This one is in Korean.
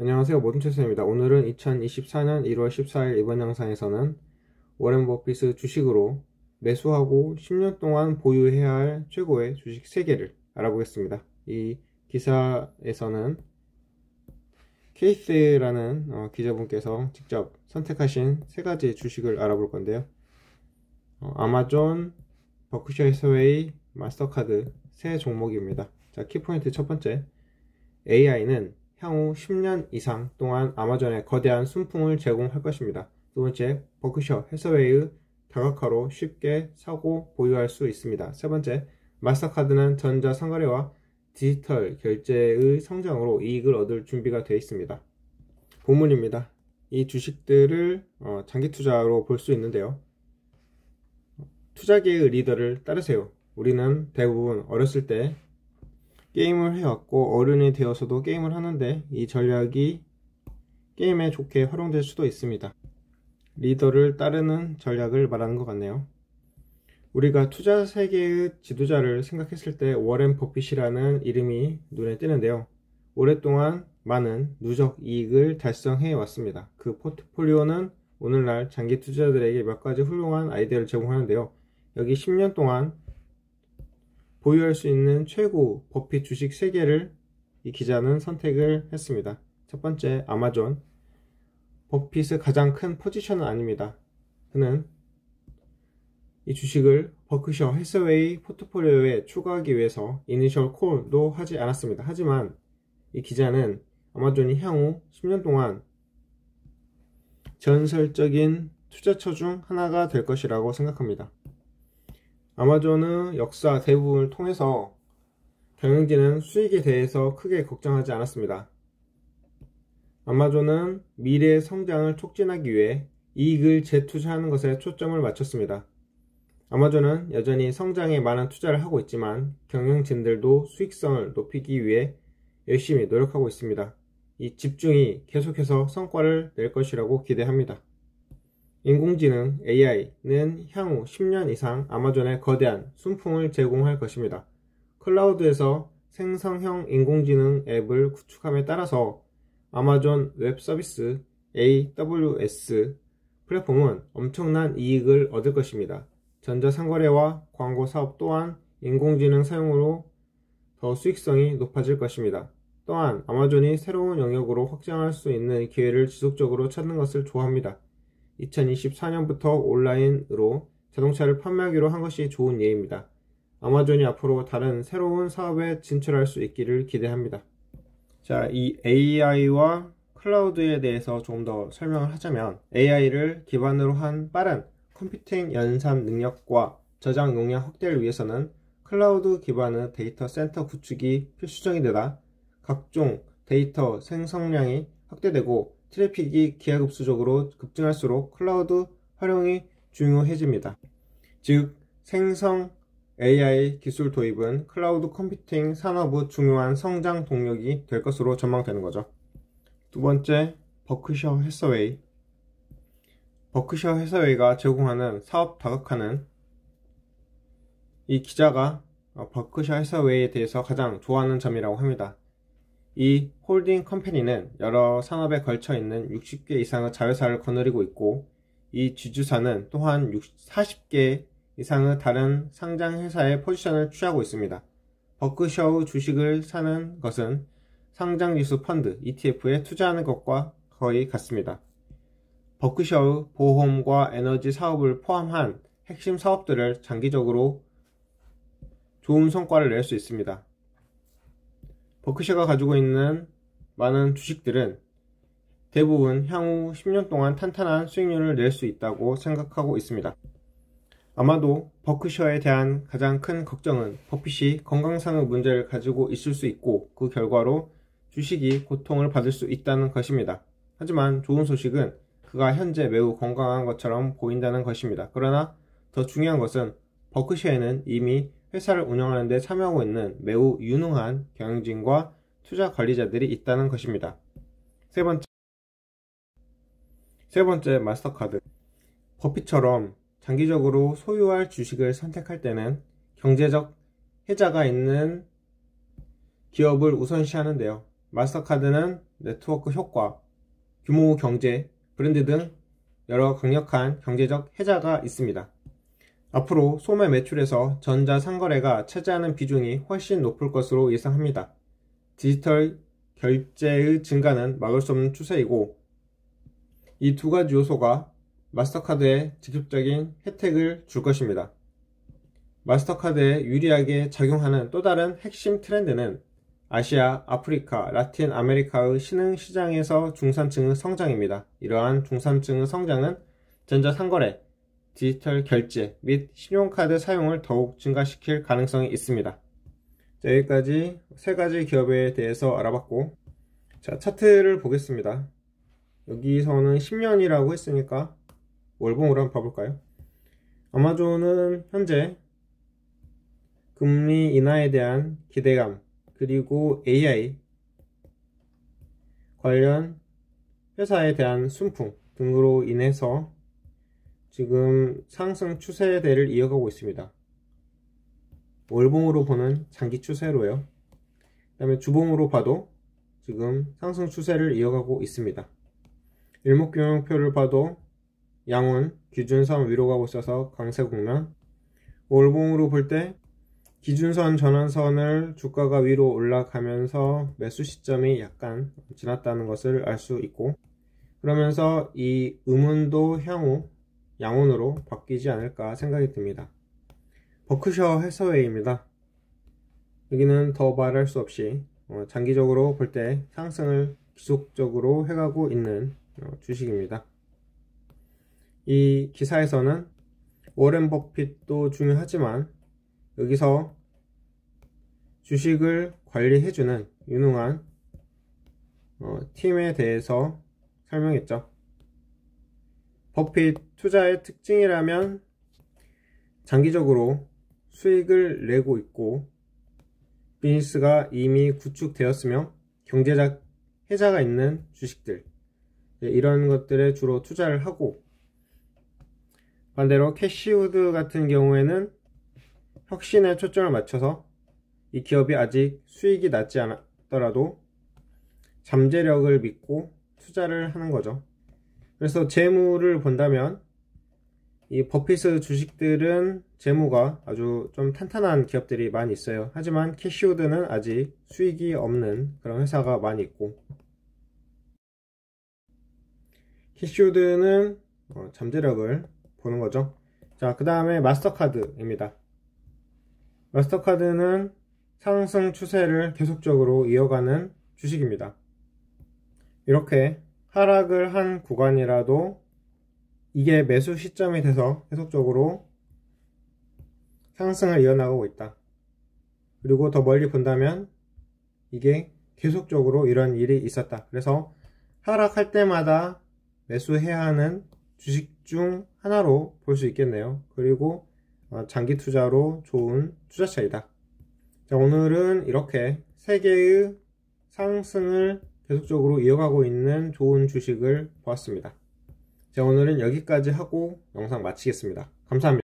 안녕하세요. 모든채소입니다. 오늘은 2024년 1월 14일 이번 영상에서는 워렌 버핏의 주식으로 매수하고 10년 동안 보유해야 할 최고의 주식 3개를 알아보겠습니다. 이 기사에서는 케이스라는 어, 기자분께서 직접 선택하신 세 가지 주식을 알아볼 건데요. 어, 아마존, 버크셔 해서웨이, 마스터카드 세 종목입니다. 자 키포인트 첫 번째. AI는 향후 10년 이상 동안 아마존에 거대한 순풍을 제공할 것입니다. 두 번째, 버크셔 해서웨이의 다각화로 쉽게 사고 보유할 수 있습니다. 세 번째, 마스터카드는 전자 상거래와 디지털 결제의 성장으로 이익을 얻을 준비가 되어 있습니다. 본문입니다. 이 주식들을 어, 장기 투자로 볼 수 있는데요. 투자계의 리더를 따르세요. 우리는 대부분 어렸을 때 게임을 해왔고 어른이 되어서도 게임을 하는데 이 전략이 게임에 좋게 활용될 수도 있습니다. 리더를 따르는 전략을 말하는 것 같네요. 우리가 투자 세계의 지도자를 생각했을 때 워렌 버핏이라는 이름이 눈에 띄는데요. 오랫동안 많은 누적 이익을 달성해 왔습니다. 그 포트폴리오는 오늘날 장기 투자자들에게 몇 가지 훌륭한 아이디어를 제공하는데요. 여기 10년 동안 보유할 수 있는 최고 버핏 주식 3개를 이 기자는 선택을 했습니다. 첫 번째 아마존 버핏의 가장 큰 포지션은 아닙니다. 그는 이 주식을 버크셔 해서웨이 포트폴리오에 추가하기 위해서 이니셜 콜도 하지 않았습니다. 하지만 이 기자는 아마존이 향후 10년 동안 전설적인 투자처 중 하나가 될 것이라고 생각합니다. 아마존은 역사 대부분을 통해서 경영진은 수익에 대해서 크게 걱정하지 않았습니다. 아마존은 미래의 성장을 촉진하기 위해 이익을 재투자하는 것에 초점을 맞췄습니다. 아마존은 여전히 성장에 많은 투자를 하고 있지만 경영진들도 수익성을 높이기 위해 열심히 노력하고 있습니다. 이 집중이 계속해서 성과를 낼 것이라고 기대합니다. 인공지능 AI는 향후 10년 이상 아마존에 거대한 순풍을 제공할 것입니다. 클라우드에서 생성형 인공지능 앱을 구축함에 따라서 아마존 웹 서비스 AWS 플랫폼은 엄청난 이익을 얻을 것입니다. 전자상거래와 광고 사업 또한 인공지능 사용으로 더 수익성이 높아질 것입니다. 또한 아마존이 새로운 영역으로 확장할 수 있는 기회를 지속적으로 찾는 것을 좋아합니다. 2024년부터 온라인으로 자동차를 판매하기로 한 것이 좋은 예입니다. 아마존이 앞으로 다른 새로운 사업에 진출할 수 있기를 기대합니다. 자, 이 AI와 클라우드에 대해서 조금 더 설명을 하자면 AI를 기반으로 한 빠른 컴퓨팅 연산 능력과 저장 용량 확대를 위해서는 클라우드 기반의 데이터 센터 구축이 필수적이 되다 각종 데이터 생성량이 확대되고 트래픽이 기하급수적으로 급증할수록 클라우드 활용이 중요해집니다. 즉, 생성 AI 기술 도입은 클라우드 컴퓨팅 산업의 중요한 성장 동력이 될 것으로 전망되는 거죠. 두 번째, 버크셔 해서웨이. 버크셔 해서웨이가 제공하는 사업 다각화는 이 기자가 버크셔 해서웨이에 대해서 가장 좋아하는 점이라고 합니다. 이 holding company는 여러 산업에 걸쳐 있는 60개 이상의 자회사를 거느리고 있고 이 지주사는 또한 40개 이상의 다른 상장 회사의 포지션을 취하고 있습니다. 버크셔의 주식을 사는 것은 상장 지수 펀드 ETF에 투자하는 것과 거의 같습니다. 버크셔의 보험과 에너지 사업을 포함한 핵심 사업들을 장기적으로 좋은 성과를 낼 수 있습니다. 버크셔가 가지고 있는 많은 주식들은 대부분 향후 10년 동안 탄탄한 수익률을 낼 수 있다고 생각하고 있습니다. 아마도 버크셔에 대한 가장 큰 걱정은 버핏이 건강상의 문제를 가지고 있을 수 있고 그 결과로 주식이 고통을 받을 수 있다는 것입니다. 하지만 좋은 소식은 그가 현재 매우 건강한 것처럼 보인다는 것입니다. 그러나 더 중요한 것은 버크셔에는 이미 회사를 운영하는 데 참여하고 있는 매우 유능한 경영진과 투자 관리자들이 있다는 것입니다. 세 번째, 세 번째 마스터카드. 버핏처럼 장기적으로 소유할 주식을 선택할 때는 경제적 해자가 있는 기업을 우선시하는데요. 마스터카드는 네트워크 효과, 규모 경제, 브랜드 등 여러 강력한 경제적 해자가 있습니다. 앞으로 소매 매출에서 전자 상거래가 차지하는 비중이 훨씬 높을 것으로 예상합니다. 디지털 결제의 증가는 막을 수 없는 추세이고 이 두 가지 요소가 마스터카드에 직접적인 혜택을 줄 것입니다. 마스터카드에 유리하게 작용하는 또 다른 핵심 트렌드는 아시아, 아프리카, 라틴 아메리카의 신흥 시장에서 중산층의 성장입니다. 이러한 중산층의 성장은 전자상거래, 디지털 결제 및 신용카드 사용을 더욱 증가시킬 가능성이 있습니다. 자, 여기까지 세 가지 기업에 대해서 알아봤고 자 차트를 보겠습니다. 여기서는 10년이라고 했으니까 월봉으로 한번 봐볼까요? 아마존은 현재 금리 인하에 대한 기대감 그리고 AI 관련 회사에 대한 순풍 등으로 인해서 지금 상승 추세대를 이어가고 있습니다. 월봉으로 보는 장기 추세로요. 그 다음에 주봉으로 봐도 지금 상승 추세를 이어가고 있습니다. 일목균형표를 봐도 양운 기준선 위로 가고 있어서 강세 국면 월봉으로 볼 때 기준선 전환선을 주가가 위로 올라가면서 매수 시점이 약간 지났다는 것을 알 수 있고 그러면서 이 음운도 향후 양운으로 바뀌지 않을까 생각이 듭니다. 버크셔 해서웨이입니다. 여기는 더 말할 수 없이 어, 장기적으로 볼 때 상승을 지속적으로 해가고 있는 어, 주식입니다. 이 기사에서는 워렌 버핏도 중요하지만 여기서 주식을 관리해주는 유능한 어, 팀에 대해서 설명했죠. 버핏 투자의 특징이라면 장기적으로 수익을 내고 있고 비즈니스가 이미 구축되었으며 경제적 해자가 있는 주식들 네, 이런 것들에 주로 투자를 하고 반대로 캐시우드 같은 경우에는 혁신에 초점을 맞춰서 이 기업이 아직 수익이 나지 않았더라도 잠재력을 믿고 투자를 하는 거죠. 그래서 재무를 본다면 이 버핏의 주식들은 재무가 아주 좀 탄탄한 기업들이 많이 있어요. 하지만 캐시우드는 아직 수익이 없는 그런 회사가 많이 있고 캐시우드는 어, 잠재력을 보는 거죠. 자, 그 다음에 마스터카드입니다. 마스터카드는 상승 추세를 계속적으로 이어가는 주식입니다. 이렇게 하락을 한 구간이라도 이게 매수 시점이 돼서 계속적으로 상승을 이어나가고 있다. 그리고 더 멀리 본다면 이게 계속적으로 이런 일이 있었다. 그래서 하락할 때마다 매수해야 하는 주식 중 하나로 볼 수 있겠네요. 그리고 어, 장기 투자로 좋은 투자차이다. 자, 오늘은 이렇게 세 개의 상승을 계속적으로 이어가고 있는 좋은 주식을 보았습니다. 자, 오늘은 여기까지 하고 영상 마치겠습니다. 감사합니다.